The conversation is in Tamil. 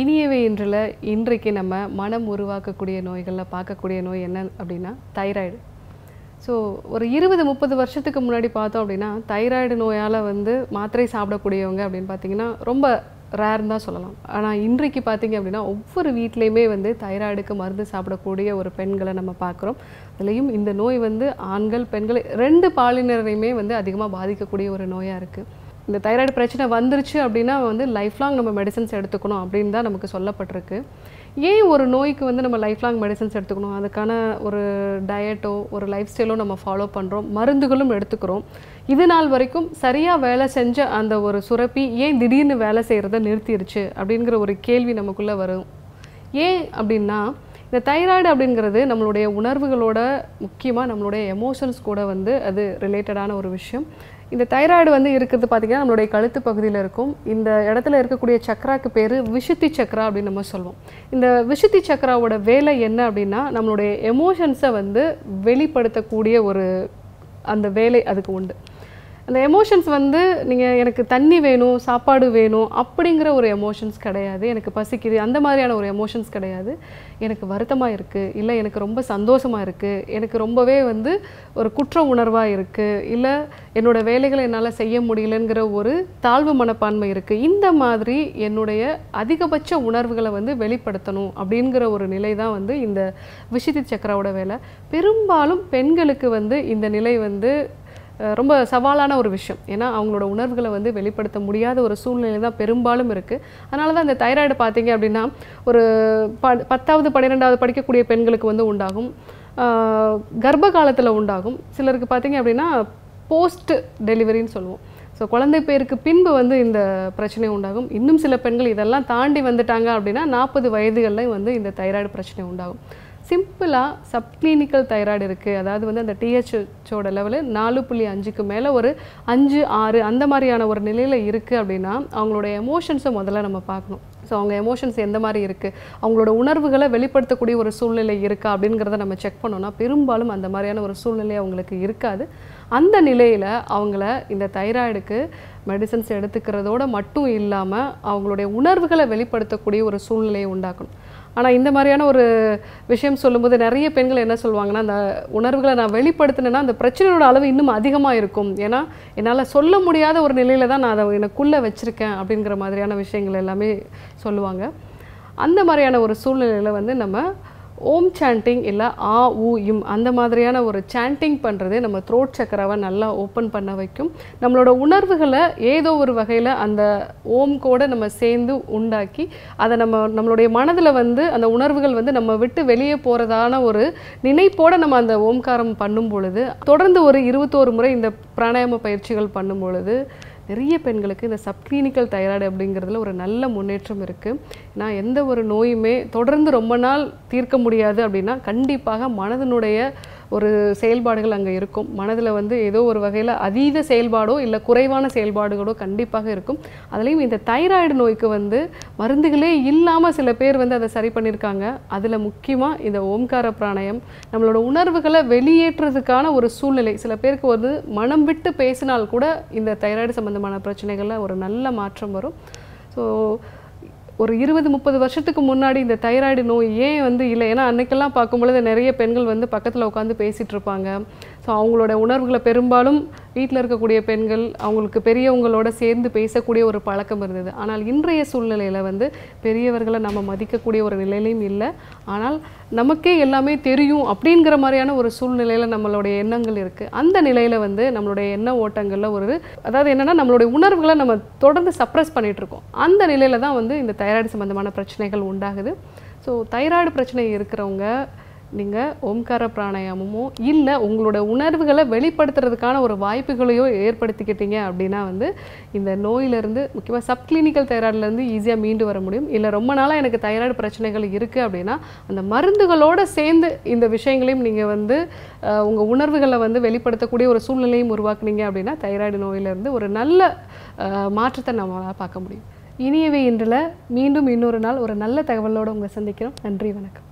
இனியவை இன்றில் இன்றைக்கு நம்ம மனம் உருவாக்கக்கூடிய நோய்களில் பார்க்கக்கூடிய நோய் என்ன அப்படின்னா தைராய்டு. ஸோ ஒரு இருபது முப்பது வருஷத்துக்கு முன்னாடி பார்த்தோம் அப்படின்னா தைராய்டு நோயால் வந்து மாத்திரை சாப்பிடக்கூடியவங்க அப்படின்னு பார்த்தீங்கன்னா ரொம்ப ரேர்னு தான் சொல்லலாம். ஆனால் இன்றைக்கு பார்த்தீங்க அப்படின்னா ஒவ்வொரு வீட்லேயுமே வந்து தைராய்டுக்கு மருந்து சாப்பிடக்கூடிய ஒரு பெண்களை நம்ம பார்க்குறோம். அதுலேயும் இந்த நோய் வந்து ஆண்கள் பெண்கள் ரெண்டு பாலினரையுமே வந்து அதிகமாக பாதிக்கக்கூடிய ஒரு நோயாக இருக்குது இந்த தைராய்டு பிரச்சனை வந்துருச்சு அப்படின்னா வந்து லைஃப் லாங் நம்ம மெடிசன்ஸ் எடுத்துக்கணும் அப்படின்னு தான் நமக்கு சொல்லப்பட்டிருக்கு. ஏன் ஒரு நோய்க்கு வந்து நம்ம லைஃப் லாங் மெடிசன்ஸ் எடுத்துக்கணும்? அதுக்கான ஒரு டயட்டோ ஒரு லைஃப் ஸ்டைலோ நம்ம ஃபாலோ பண்ணுறோம் மருந்துகளும் எடுத்துக்கிறோம். இது நாள் வரைக்கும் சரியாக வேலை செஞ்ச அந்த ஒரு சுரப்பி ஏன் திடீர்னு வேலை செய்கிறத நிறுத்திடுச்சு அப்படிங்கிற ஒரு கேள்வி நமக்குள்ளே வரும். ஏன் அப்படின்னா இந்த தைராய்டு அப்படிங்கிறது நம்மளுடைய உணர்வுகளோட முக்கியமாக நம்மளுடைய எமோஷன்ஸ் கூட வந்து அது ரிலேட்டடான ஒரு விஷயம். இந்த தைராய்டு வந்து இருக்கிறது பார்த்திங்கன்னா நம்மளுடைய கழுத்து பகுதியில் இருக்கும். இந்த இடத்துல இருக்கக்கூடிய சக்கராக்கு பேர் விஷுத்தி சக்கரா அப்படின்னு நம்ம சொல்லுவோம் இந்த விஷுத்தி சக்கராவோட வேலை என்ன அப்படின்னா நம்மளுடைய எமோஷன்ஸை வந்து வெளிப்படுத்தக்கூடிய ஒரு அந்த வேலை அதுக்கு உண்டு. அந்த எமோஷன்ஸ் வந்து நீங்கள் எனக்கு தண்ணி வேணும் சாப்பாடு வேணும் அப்படிங்கிற ஒரு எமோஷன்ஸ் கிடையாது. எனக்கு பசிக்குது அந்த மாதிரியான ஒரு எமோஷன்ஸ் கிடையாது. எனக்கு வருத்தமாக இருக்குது இல்லை எனக்கு ரொம்ப சந்தோஷமாக இருக்குது எனக்கு ரொம்பவே வந்து ஒரு குற்ற உணர்வாக இருக்குது இல்லை என்னோடய வேலைகளை என்னால் செய்ய முடியலங்கிற ஒரு தாழ்வு மனப்பான்மை இருக்குது இந்த மாதிரி என்னுடைய அதிகபட்ச உணர்வுகளை வந்து வெளிப்படுத்தணும் அப்படிங்கிற ஒரு நிலை தான் வந்து இந்த விஷிதி சக்கராவோட வேலை. பெரும்பாலும் பெண்களுக்கு வந்து இந்த நிலை வந்து ரொம்ப சவாலான ஒரு விஷயம். ஏன்னா அவங்களோட உணர்வுகளை வந்து வெளிப்படுத்த முடியாத ஒரு சூழ்நிலை தான் பெரும்பாலும் இருக்குது அதனால தான் இந்த தைராய்டு பார்த்தீங்க அப்படின்னா ஒரு ப பத்தாவது பன்னிரெண்டாவது படிக்கக்கூடிய பெண்களுக்கு வந்து உண்டாகும். கர்ப்ப காலத்தில் உண்டாகும். சிலருக்கு பார்த்தீங்க அப்படின்னா போஸ்ட் டெலிவரின்னு சொல்லுவோம். ஸோ குழந்தை பேருக்கு பின்பு வந்து இந்த பிரச்சனை உண்டாகும். இன்னும் சில பெண்கள் இதெல்லாம் தாண்டி வந்துட்டாங்க அப்படின்னா நாற்பது வயதுகள்லையும் வந்து இந்த தைராய்டு பிரச்சனை உண்டாகும். சிம்பிளாக சப்கிளினிக்கல் தைராய்டு இருக்குது அதாவது வந்து அந்த டிஹெச்ஓட லெவலு நாலு புள்ளி அஞ்சுக்கு மேலே ஒரு அஞ்சு ஆறு அந்த மாதிரியான ஒரு நிலையில் இருக்குது அப்படின்னா அவங்களோட எமோஷன்ஸை முதல்ல நம்ம பார்க்கணும். ஸோ அவங்க எமோஷன்ஸ் எந்த மாதிரி இருக்குது அவங்களோட உணர்வுகளை வெளிப்படுத்தக்கூடிய ஒரு சூழ்நிலை இருக்கா அப்படிங்கிறத நம்ம செக் பண்ணோம்னா பெரும்பாலும் அந்த மாதிரியான ஒரு சூழ்நிலை அவங்களுக்கு இருக்காது. அந்த நிலையில் அவங்கள இந்த தைராய்டுக்கு மெடிசன்ஸ் எடுத்துக்கிறதோட மட்டும் இல்லாமல் அவங்களுடைய உணர்வுகளை வெளிப்படுத்தக்கூடிய ஒரு சூழ்நிலையை உண்டாக்கணும். ஆனால் இந்த மாதிரியான ஒரு விஷயம் சொல்லும்போது நிறைய பெண்கள் என்ன சொல்லுவாங்கன்னா அந்த உணர்வுகளை நான் வெளிப்படுத்தினேன்னா அந்த பிரச்சனையோட அளவு இன்னும் அதிகமாக இருக்கும். ஏன்னா என்னால் சொல்ல முடியாத ஒரு நிலையில் தான் நான் அதை எனக்குள்ளே வச்சுருக்கேன் அப்படிங்கிற மாதிரியான விஷயங்கள் எல்லாமே சொல்லுவாங்க. அந்த மாதிரியான ஒரு சூழ்நிலையில் வந்து நம்ம ஓம் சாண்டிங் இல்லை ஆ ஊ இம் அந்த மாதிரியான ஒரு சாண்டிங் பண்ணுறது நம்ம த்ரோட் சக்கராவை நல்லா ஓப்பன் பண்ண வைக்கும். நம்மளோட உணர்வுகளை ஏதோ ஒரு வகையில் அந்த ஓம் கூட நம்ம சேர்ந்து உண்டாக்கி அதை நம்ம நம்மளுடைய மனதில் வந்து அந்த உணர்வுகள் வந்து நம்ம விட்டு வெளியே போகிறதான ஒரு நினைப்போடு நம்ம அந்த ஓம்காரம் பண்ணும் பொழுது தொடர்ந்து ஒரு இருபத்தோரு முறை இந்த பிராணாயாம பயிற்சிகள் பண்ணும் பொழுது நிறைய பெண்களுக்கு இந்த சப்கிளினிக்கல் தைராய்டு அப்படிங்கிறதுல ஒரு நல்ல முன்னேற்றம் இருக்குது ஏன்னா எந்த ஒரு நோயுமே தொடர்ந்து ரொம்ப நாள் தீர்க்க முடியாது அப்படின்னா கண்டிப்பாக மனதினுடைய ஒரு செயல்பாடுகள் அங்கே இருக்கும். மனதில் வந்து ஏதோ ஒரு வகையில் அதீத செயல்பாடோ இல்லை குறைவான செயல்பாடுகளோ கண்டிப்பாக இருக்கும். அதுலேயும் இந்த தைராய்டு நோய்க்கு வந்து மருந்துகளே இல்லாமல் சில பேர் வந்து அதை சரி பண்ணியிருக்காங்க அதில் முக்கியமாக இந்த ஓம்கார பிராணயம் நம்மளோட உணர்வுகளை வெளியேற்றுறதுக்கான ஒரு சூழ்நிலை. சில பேருக்கு வந்து மனம் விட்டு பேசினால் கூட இந்த தைராய்டு சம்மந்தமான பிரச்சனைகளில் ஒரு நல்ல மாற்றம் வரும். ஸோ ஒரு இருபது முப்பது வருஷத்துக்கு முன்னாடி இந்த தைராய்டு நோய் ஏன் வந்து இல்லை? ஏன்னா அன்னைக்கெல்லாம் பார்க்கும்பொழுது நிறைய பெண்கள் வந்து பக்கத்தில் உட்காந்து பேசிகிட்டு இருப்பாங்க. ஸோ அவங்களோட உணர்வுகளை பெரும்பாலும் வீட்டில் இருக்கக்கூடிய பெண்கள் அவங்களுக்கு பெரியவங்களோட சேர்ந்து பேசக்கூடிய ஒரு பழக்கம் இருந்தது. ஆனால் இன்றைய சூழ்நிலையில் வந்து பெரியவர்களை நம்ம மதிக்கக்கூடிய ஒரு நிலையிலையும் இல்லை. ஆனால் நமக்கே எல்லாமே தெரியும் அப்படிங்கிற மாதிரியான ஒரு சூழ்நிலையில் நம்மளுடைய எண்ணங்கள் இருக்குது அந்த நிலையில் வந்து நம்மளுடைய எண்ண ஓட்டங்களில் ஒரு அதாவது என்னென்னா நம்மளுடைய உணர்வுகளை நம்ம தொடர்ந்து சப்ரஸ் பண்ணிகிட்ருக்கோம் இருக்கோம். அந்த நிலையில் தான் வந்து இந்த தைராய்டு சம்மந்தமான பிரச்சனைகள் உண்டாகுது. ஸோ தைராய்டு பிரச்சனை இருக்கிறவங்க நீங்கள் ஓம்கார பிராணாயாமமோ இல்லை உங்களோட உணர்வுகளை வெளிப்படுத்துறதுக்கான ஒரு வாய்ப்புகளையோ ஏற்படுத்திக்கிட்டீங்க அப்படின்னா வந்து இந்த நோயிலேருந்து முக்கியமாக சப்கிளினிக்கல் தைராய்டுலேருந்து ஈஸியாக மீண்டு வர முடியும். இல்லை ரொம்ப நாளாக எனக்கு தைராய்டு பிரச்சனைகள் இருக்குது அப்படின்னா அந்த மருந்துகளோடு சேர்ந்து இந்த விஷயங்களையும் நீங்கள் வந்து உங்கள் உணர்வுகளை வந்து வெளிப்படுத்தக்கூடிய ஒரு சூழ்நிலையும் உருவாக்குனீங்க அப்படின்னா தைராய்டு நோயிலேருந்து ஒரு நல்ல மாற்றத்தை நம்மளால் பார்க்க முடியும். இனியவை இன்றில் மீண்டும் இன்னொரு நாள் ஒரு நல்ல தகவலோடு உங்களை சந்திக்கிறோம். நன்றி வணக்கம்.